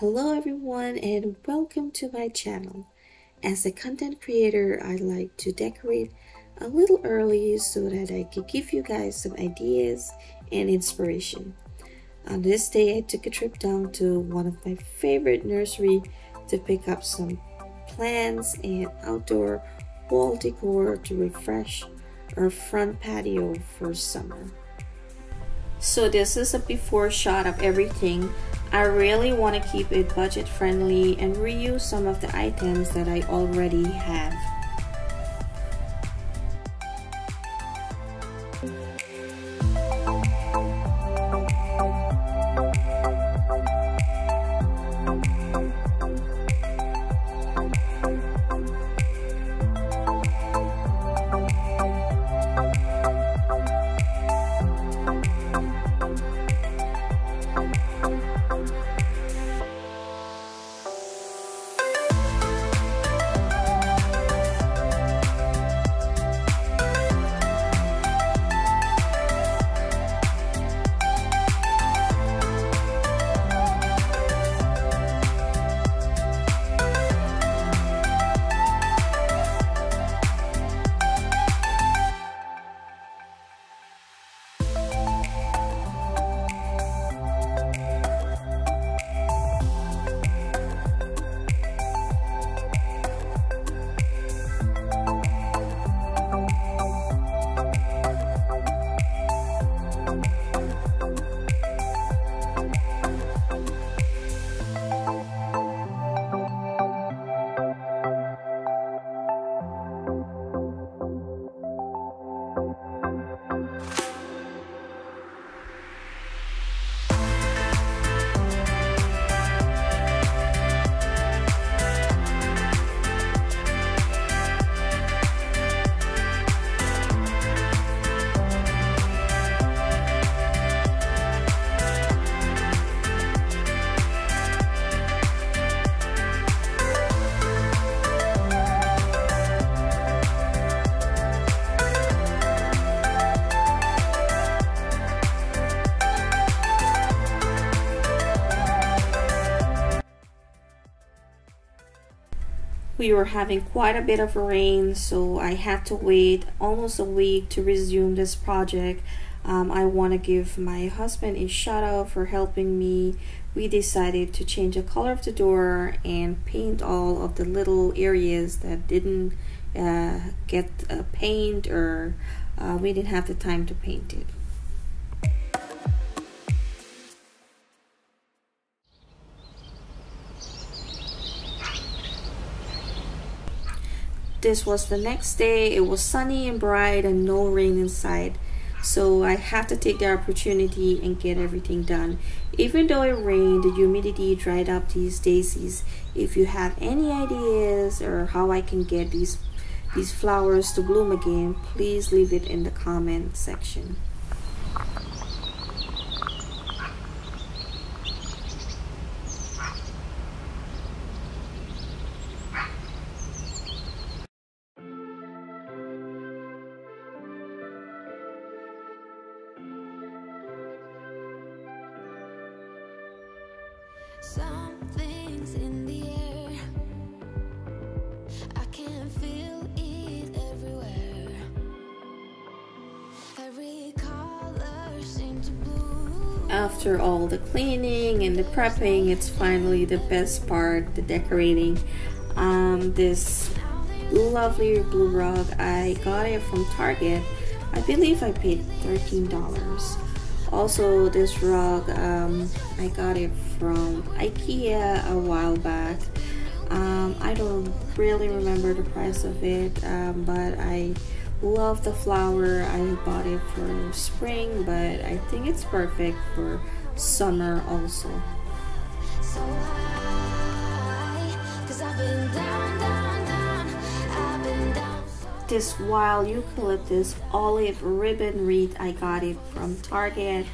Hello everyone and welcome to my channel. As a content creator, I like to decorate a little early so that I can give you guys some ideas and inspiration. On this day, I took a trip down to one of my favorite nursery to pick up some plants and outdoor wall decor to refresh our front patio for summer. So this is a before shot of everything. I really want to keep it budget friendly and reuse some of the items that I already have. We were having quite a bit of rain so I had to wait almost a week to resume this project. Um, I want to give my husband a shout out for helping me. We decided to change the color of the door and paint all of the little areas that didn't uh, get uh, paint or uh, we didn't have the time to paint it this was the next day. It was sunny and bright and no rain inside so I had to take the opportunity and get everything done. Even though it rained the humidity dried up these daisies. If you have any ideas or how I can get these these flowers to bloom again please leave it in the comment section after all the cleaning and the prepping it's finally the best part the decorating. Um, this lovely blue rug I got it from Target. I believe I paid $13 also this rug um, I got it from Ikea a while back. Um, I don't really remember the price of it um, but I love the flower. I bought it for spring but I think it's perfect for summer also. So this wild eucalyptus olive ribbon wreath. I got it from Target.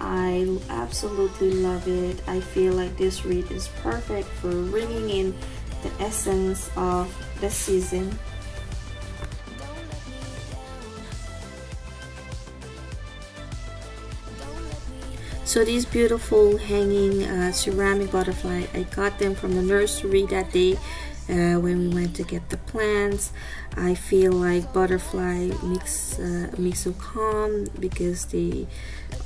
I absolutely love it. I feel like this wreath is perfect for bringing in the essence of the season. So these beautiful hanging uh, ceramic butterfly I got them from the nursery that day uh, when we went to get the plants I feel like butterfly makes uh, me so calm because they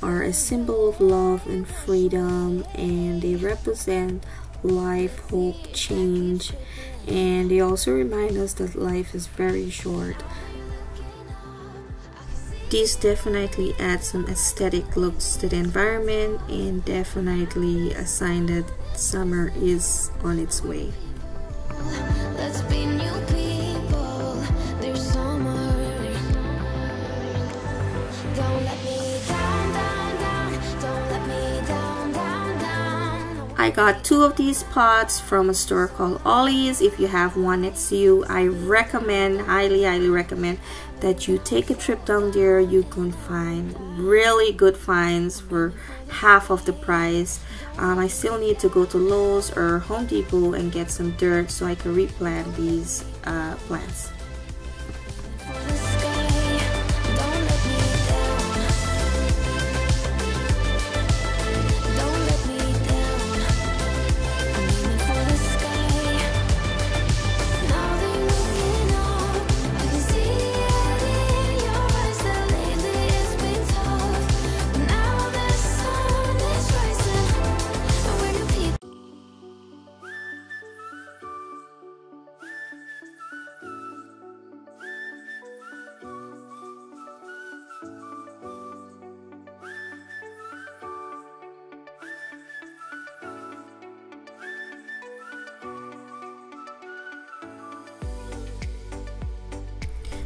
are a symbol of love and freedom and they represent life hope change and they also remind us that life is very short these definitely add some aesthetic looks to the environment and definitely a sign that summer is on its way. 够 I got two of these pots from a store called Ollie's. If you have one next to you, I recommend, highly, highly recommend that you take a trip down there. You can find really good finds for half of the price. Um, I still need to go to Lowe's or Home Depot and get some dirt so I can replant these uh, plants.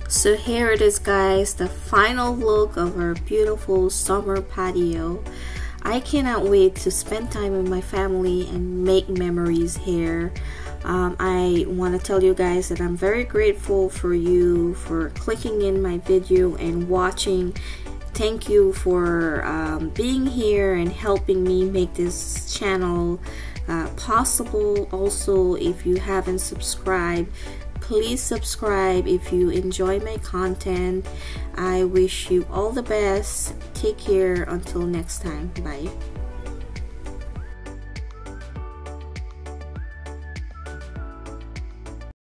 So here it is guys, the final look of our beautiful summer patio. I cannot wait to spend time with my family and make memories here. Um, I want to tell you guys that I'm very grateful for you for clicking in my video and watching. Thank you for um, being here and helping me make this channel uh, possible. Also, if you haven't subscribed, please subscribe if you enjoy my content. I wish you all the best. Take care. Until next time. Bye